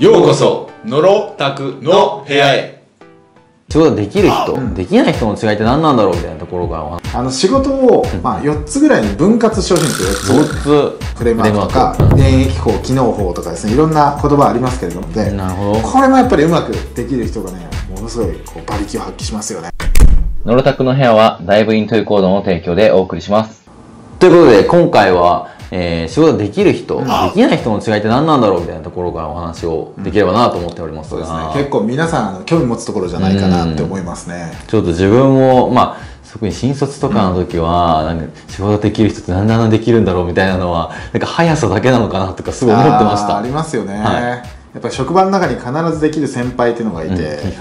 ようこそのろたくの部屋へ。仕事できる人、できない人の違いって何なんだろうみたいなところからお話あの仕事を、まあ、4つぐらいに分割してほしいんですよ4つ。フレームワークとか現役法機能法とかですねいろんな言葉ありますけれどもでなるほど。これもやっぱりうまくできる人がねものすごいこう馬力を発揮しますよね。ノロタクの部屋はダイブイントゥーコードの提供でお送りします。ということで今回は、えー、仕事できる人、できない人の違いって何なんだろうみたいなところからお話をできればなと思っておりますが、そうですね結構皆さん興味持つところじゃないかなって思いますね。ちょっと自分もまあ特に新卒とかの時は、なんか仕事できる人って何であんなできるんだろうみたいなのはなんか速さだけなのかなとかすごい思ってました。ありますよね、はい。やっぱり職場の中に必ずできる先輩っていうのがいて、うん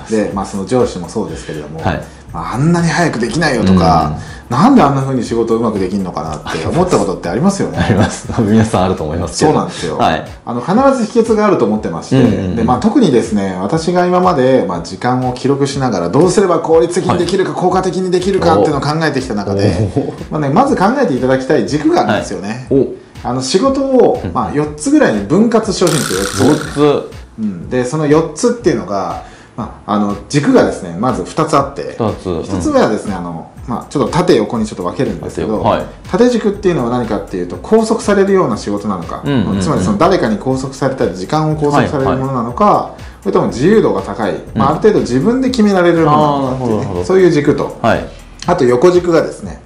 で、まあ、その上司もそうですけれども、はい。まあ、あんなに早くできないよとか、なんであんな風に仕事をうまくできるのかなって 思ったことってありますよね。あります。皆さんあると思いますけど。そうなんですよ、はい。あの必ず秘訣があると思ってまして、うんうんうん。でまあ、特にですね私が今まで、まあ、時間を記録しながらどうすれば効率的にできるか、効果的にできるかっていうのを考えてきた中で、まあね、まず考えていただきたい軸があるんですよ。ね、おあの仕事を、まあ、4つぐらいに分割してほしいんですよ4つ。4つ。うん、でその4つっていうのが、まあ、あの軸がですねまず2つあって2つ。1つ目はですねあの、まあ、ちょっと縦横にちょっと分けるんですけど、はい。縦軸っていうのは何かっていうと拘束されるような仕事なのか、うんうんうん。つまりその誰かに拘束されたり時間を拘束されるものなのか、それとも自由度が高い、まあ、ある程度自分で決められるものなのかっていうねそういう軸と。はい。あと横軸がですね、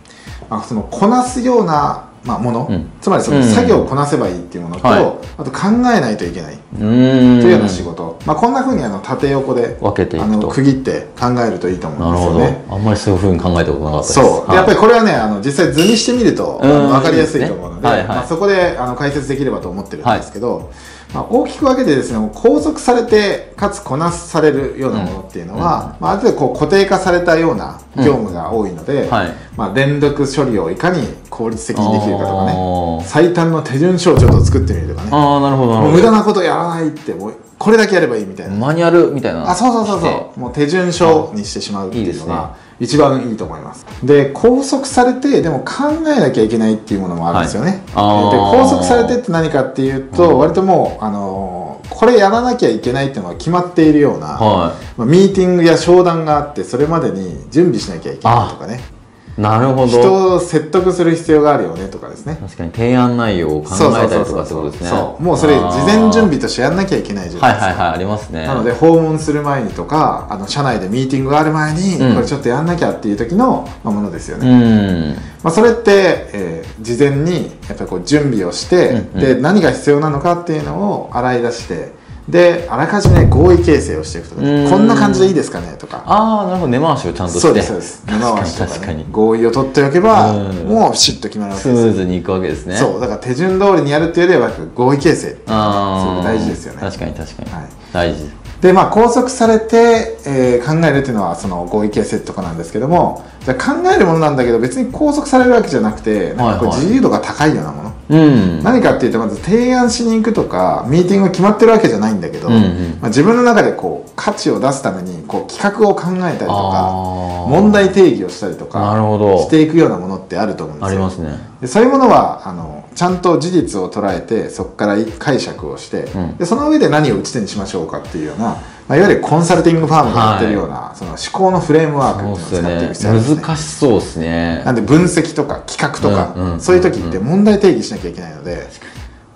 まあ、そのこなすような、まあ、もの、うんつまりその作業をこなせばいいっていうものと、はい。あと考えないといけない。というような仕事、まあ、こんなふうにあの縦横で分けてあの区切って考えるといいと思うんですよね。あんまりそういうふうに考えたことなかったです。そう。でやっぱりりこれはねあの実際図にしてみると分かりやすいと思うのでねはいはい。まあ、そこであの解説できればと思ってるんですけど、まあ、大きく分けてですね拘束されてかつこなされるようなものっていうのは、まあ、ある程度こう固定化されたような業務が多いので、はい。まあ、連続処理をいかに効率的にできるかとかね最短の手順書をちょっと作ってみるとかね。ああなるほどなもうるほど。無駄なことやらないってもうこれだけやればいいみたいな。マニュアルみたいな。あそうそうそうそう。もう手順書にしてしまうっていうのが一番いいと思います。で拘束されてでも考えなきゃいけないっていうものもあるんですよね、はい。で拘束されてって何かっていうと、割ともうあのーこれやらなきゃいけないっていうのが決まっているような、はまあ、ミーティングや商談があってそれまでに準備しなきゃいけないとかね。いなるほど。人を説得する必要があるよねとかですね。確かに提案内容を考えたりとかってことですね。そうもうそれ事前準備としてやんなきゃいけないじゃなはいいですか、はいはいありますね。なので訪問する前にとかあの社内でミーティングがある前に、うん。これちょっとやんなきゃっていう時の、まあ、ものですようね、ん。まあ、それって、えー事前にやっぱりこう準備をして、うんうん。で何が必要なのかっていうのを洗い出してであらかじめ合意形成をしていくとかこんな感じでいいですかねとか。ああなるほど根回しをちゃんとして。そうですそうです。根回しとか,、ね。確かに、合意を取っておけば、うん。もうピシッと決まるわスけですよ。ムーズにいくわけですね。そうだから手順通りにやるっていうよりは合意形成。ってああすごく大事ですよね。確かに確かに、はい。大事。でまあ拘束されて、えー考えるっていうのはその合意形成とかなんですけどもじゃあ考えるものなんだけど別に拘束されるわけじゃなくてなんかこう自由度が高いようなもの、うん。何かっていうとまず提案しに行くとかミーティングが決まってるわけじゃないんだけど、うんうん。まあ、自分の中でこう価値を出すためにこう企画を考えたりとか問題定義をしたりとかしていくようなものってあると思うんですよ。ありますね。でそういうものはあのちゃんと事実を捉えてそこから解釈をして、うん。でその上で何を打ち手にしましょうかっていうような、まあ、いわゆるコンサルティングファームがやってるような、その思考のフレームワークっていうのを使っていく必要あるねね。難しそうですね。なんで分析とか企画とか、うんうんそういう時って問題定義しなきゃいけないので、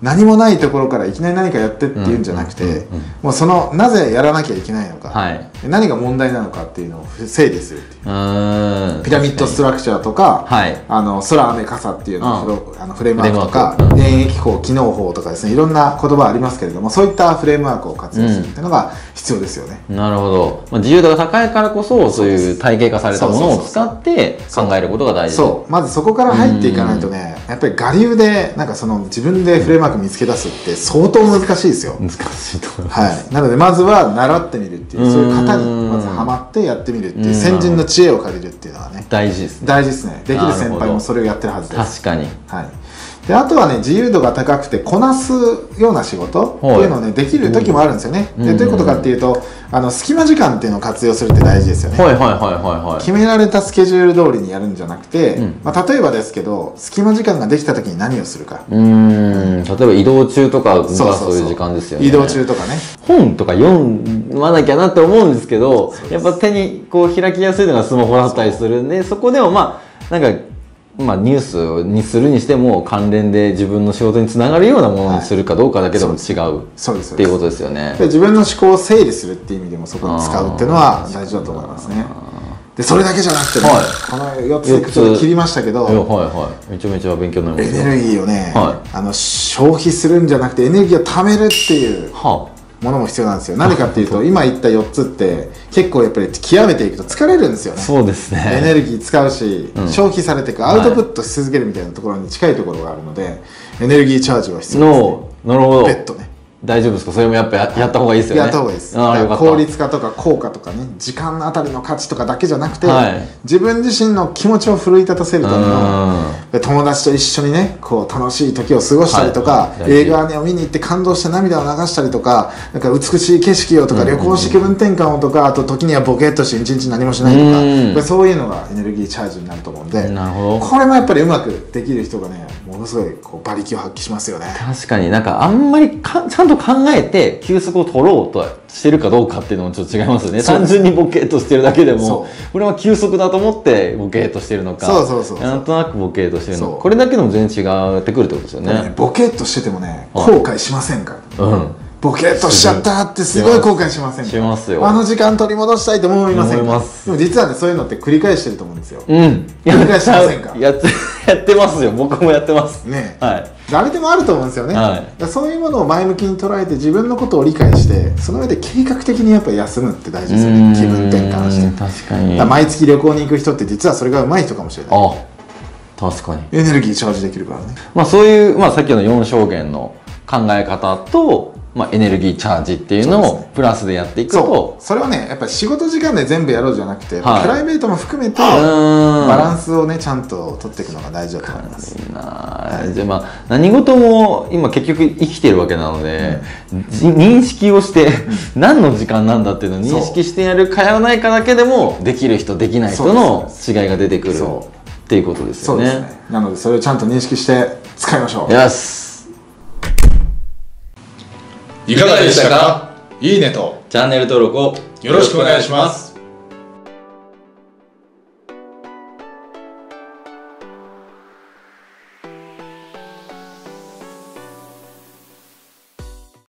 何もないところからいきなり何かやってっていうんじゃなくて、もうそのなぜやらなきゃいけないのか、はい。で何が問題なのかっていうのを整理するっていう。ピラミッドストラクチャーとか、はい。あの空雨傘っていうのうん。あのフレームワークとかフレームワーク。現役法機能法とかですねいろんな言葉ありますけれどもそういったフレームワークを活用するっていうのが必要ですよね、なるほど、まあ、自由度が高いからこそそういう体系化されたものを使って考えることが大事。そう。まずそこから入っていかないとねやっぱり我流でなんかその自分でフレームワーク見つけ出すって相当難しいですよ、難しいと思います、はい、なのでまずは習ってみるっていうそういう型にまずはまってやってみるっていう先人の知恵を借りるっていうのはね。大事ですね。大事ですね。できる先輩もそれをやってるはずです。確かに。はい、であとはね自由度が高くてこなすような仕事っていうのをねできる時もあるんですよね、うん。でどういうことかっていうとあの隙間時間っていうのを活用するって大事ですよね、はいはいはいはいはい。決められたスケジュール通りにやるんじゃなくて、うん。まあ、例えばですけど隙間時間ができた時に何をするか、うーん。例えば移動中とかがそういう時間ですよね。移動中とかね。本とか読まなきゃなって思うんですけどやっぱ手にこう開きやすいのがスマホだったりするんでそこでもまあなんかまあ、ニュースにするにしても関連で自分の仕事につながるようなものにするかどうかだけでも違うそうです。っていうことですよね。で自分の思考を整理するっていう意味でもそこに使うっていうのは大事だと思いますね。でそれだけじゃなくてね、はい。この4つでちょっと切りましたけどはいはいはい。めちゃめちゃ勉強になりエますネルギーをね、はあの消費するんじゃなくてエネルギーを貯めるっていうはものも必要なんですよ。何かっていうと 今言った4つって結構やっぱり極めていくと疲れるんですよあね。そうですね。エネルギー使うし、うん。消費されていくアウトプットし続けるみたいなところに近いところがあるのでエネルギーチャージは必要です、ね、のなるほど。別途ね大丈夫ですか？それもやっぱややった方がいいですよね。やった方がいいです。効率化とか効果とかね時間あたりの価値とかだけじゃなくて、はい。自分自身の気持ちを奮い立たせるための友達と一緒にねこう楽しい時を過ごしたりとか、はい。はい。映画を見に行って感動して涙を流したりとかなんか美しい景色をとか、旅行して気分転換をとかあと時にはボケっとして一日何もしないとか、うそういうのがエネルギーチャージになると思うんでなるほど。これもやっぱりうまくできる人がねものすごいこう馬力を発揮しますよね。確かになんかあんまりかちゃんと考えて休息を取ろうとしてるかどうかっていうのもちょっと違いますよね単純にボケーっとしてるだけでそもこれは休息だと思ってボケーっとしてるのか。そうそうそうなんとなくボケーっとしてるのか。これだけでも全然違ってくるってことですよね。ねボケっとしててもねはい。後悔しませんから。うんボケっとしちゃったってすごい後悔しませんか？しますよ。あの時間取り戻したいと思いませんか？思います。でも実はねそういうのって繰り返してると思うんですよ。うん。繰り返しませんか？やって やってますよ。僕もやってます。ねはい。誰でもあると思うんですよね、はい。そういうものを前向きに捉えて自分のことを理解してその上で計画的にやっぱり休むって大事ですよね。気分転換して。うん確かだに毎月旅行に行く人って実はそれが上手い人かもしれない。あ確かに。エネルギーチャージできるからね。まあそういう、まあ、さっきの4証言の考え方と、まあ、エネルギーチャージっていうのをプラスでやっていくそとう。それをねやっぱり仕事時間で全部やろうじゃなくて、はい。プライベートも含めてバランスをねちゃんと取っていくのが大事だと思います。いいなあじゃあまあ何事も今結局生きてるわけなので、じ認識をして何の時間なんだっていうのを認識してやるかやらないかだけでもできる人できない人の違いが出てくるそっていうことですよね。そうですね。なのでそれをちゃんと認識して使いましょう。よしいかがでしたか？いいねと。チャンネル登録をよろしくお願いします